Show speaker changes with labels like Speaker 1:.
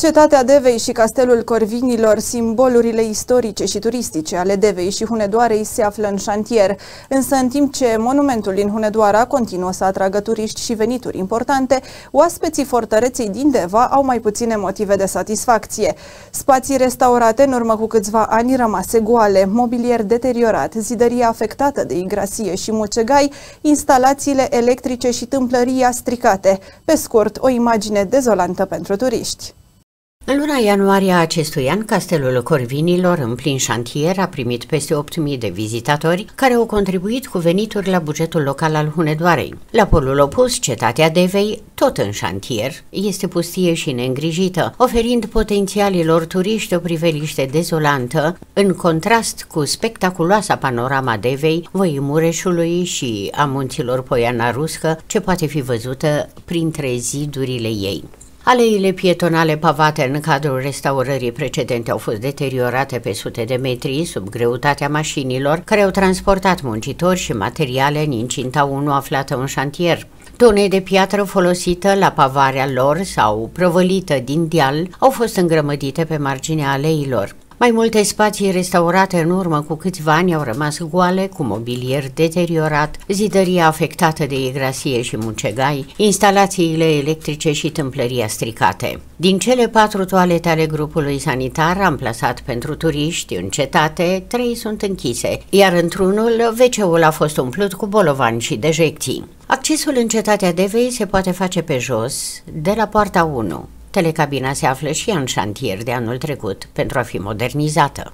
Speaker 1: Cetatea Devei și Castelul Corvinilor, simbolurile istorice și turistice ale Devei și Hunedoarei, se află în șantier. Însă, în timp ce monumentul din Hunedoara continuă să atragă turiști și venituri importante, oaspeții fortăreței din Deva au mai puține motive de satisfacție. Spații restaurate în urmă cu câțiva ani rămase goale, mobilier deteriorat, zidărie afectată de igrasie și mucegai, instalațiile electrice și tâmplăria stricate. Pe scurt, o imagine dezolantă pentru turiști.
Speaker 2: În luna ianuarie a acestui an, Castelul Corvinilor, în plin șantier, a primit peste 8.000 de vizitatori care au contribuit cu venituri la bugetul local al Hunedoarei. La polul opus, cetatea Devei, tot în șantier, este pustie și neîngrijită, oferind potențialilor turiști o priveliște dezolantă, în contrast cu spectaculoasa panorama Devei, Voii Mureșului și a munților Poiana Ruscă, ce poate fi văzută printre zidurile ei. Aleile pietonale pavate în cadrul restaurării precedente au fost deteriorate pe sute de metri sub greutatea mașinilor care au transportat muncitori și materiale în incinta 1 aflată în șantier. Tone de piatră folosită la pavarea lor sau prăvălită din deal au fost îngrămădite pe marginea aleilor. Mai multe spații restaurate în urmă cu câțiva ani au rămas goale, cu mobilier deteriorat, zidăria afectată de igrasie și muncegai, instalațiile electrice și tâmplăria stricate. Din cele patru toalete ale grupului sanitar amplasat pentru turiști în cetate, trei sunt închise, iar într-unul WC-ul a fost umplut cu bolovani și dejecții. Accesul în cetatea Devei se poate face pe jos, de la poarta 1. Telecabina se află și în șantier de anul trecut pentru a fi modernizată.